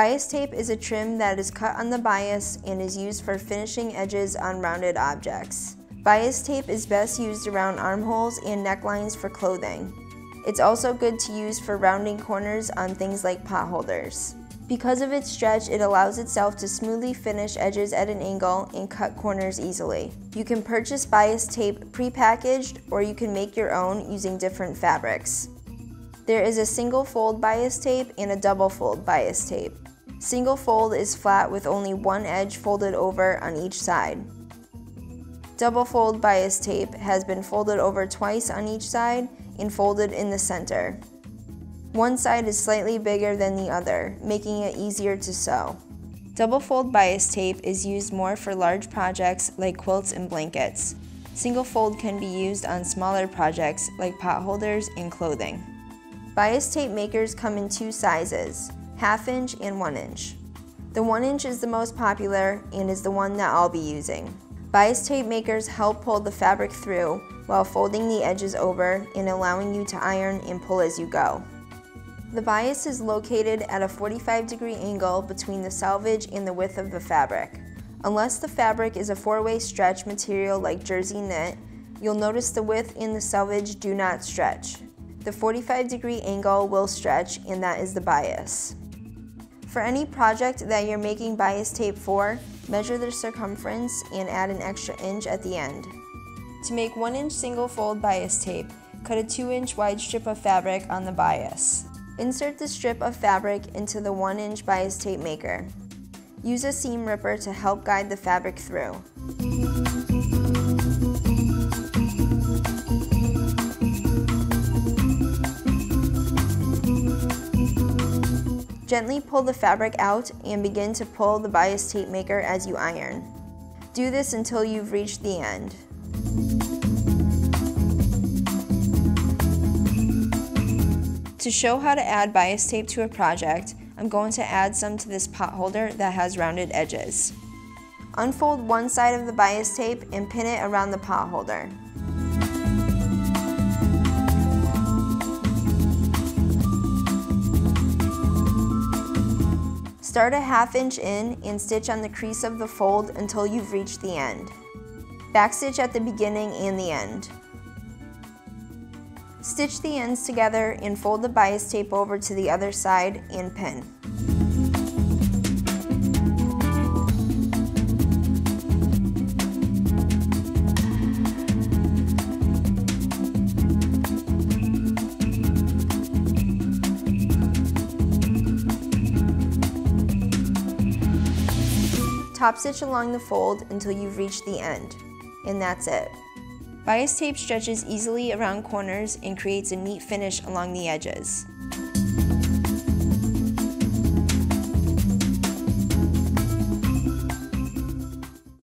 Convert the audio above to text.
Bias tape is a trim that is cut on the bias and is used for finishing edges on rounded objects. Bias tape is best used around armholes and necklines for clothing. It's also good to use for rounding corners on things like pot holders. Because of its stretch, it allows itself to smoothly finish edges at an angle and cut corners easily. You can purchase bias tape pre-packaged or you can make your own using different fabrics. There is a single fold bias tape and a double fold bias tape. Single fold is flat with only one edge folded over on each side. Double fold bias tape has been folded over twice on each side and folded in the center. One side is slightly bigger than the other, making it easier to sew. Double fold bias tape is used more for large projects like quilts and blankets. Single fold can be used on smaller projects like pot holders and clothing. Bias tape makers come in two sizes, half inch and one inch. The one inch is the most popular and is the one that I'll be using. Bias tape makers help pull the fabric through while folding the edges over and allowing you to iron and pull as you go. The bias is located at a 45 degree angle between the selvage and the width of the fabric. Unless the fabric is a four-way stretch material like jersey knit, you'll notice the width and the selvage do not stretch. The 45 degree angle will stretch and that is the bias. For any project that you're making bias tape for, measure the circumference and add an extra inch at the end. To make 1 inch single fold bias tape, cut a 2 inch wide strip of fabric on the bias. Insert the strip of fabric into the 1 inch bias tape maker. Use a seam ripper to help guide the fabric through. Gently pull the fabric out and begin to pull the bias tape maker as you iron. Do this until you've reached the end. To show how to add bias tape to a project, I'm going to add some to this pot holder that has rounded edges. Unfold one side of the bias tape and pin it around the pot holder. Start a half inch in and stitch on the crease of the fold until you've reached the end. Backstitch at the beginning and the end. Stitch the ends together and fold the bias tape over to the other side and pin. Top stitch along the fold until you've reached the end. And that's it. Bias tape stretches easily around corners and creates a neat finish along the edges.